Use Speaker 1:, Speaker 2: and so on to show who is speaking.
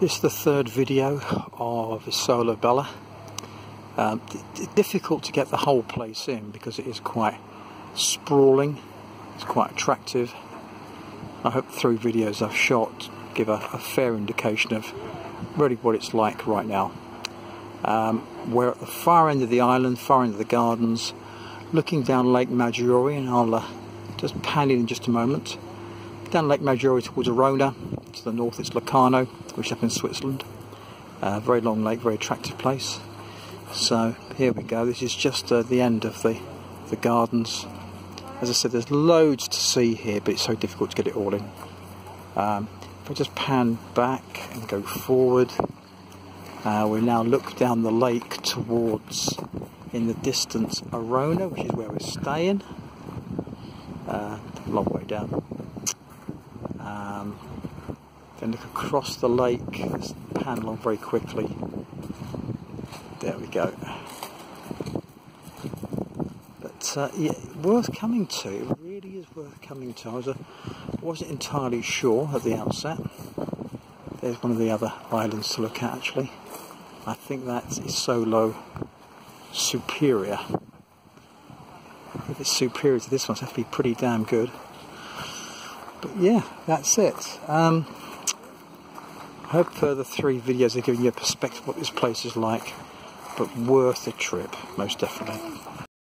Speaker 1: This is the third video of Isola Bella. Um, difficult to get the whole place in because it is quite sprawling, it's quite attractive. I hope three videos I've shot give a, a fair indication of really what it's like right now. Um, we're at the far end of the island, far end of the gardens, looking down Lake Maggiore, and I'll uh, just pan in just a moment. Down Lake Maggiore towards Arona, to the north it's Locarno, which is up in Switzerland. Uh, very long lake, very attractive place. So here we go. This is just uh, the end of the the gardens. As I said, there's loads to see here, but it's so difficult to get it all in. Um, if I just pan back and go forward, uh, we now look down the lake towards, in the distance, Arona, which is where we're staying. Uh, long way down. Then look across the lake, just pan along very quickly. There we go. But uh, yeah, worth coming to. It really is worth coming to. I was, uh, wasn't entirely sure at the outset. There's one of the other islands to look at actually. I think that is Isola Superiore. If it's superior to this one, it's have to be pretty damn good. But yeah, that's it. Um, hope further three videos are giving you a perspective of what this place is like, but worth a trip, most definitely.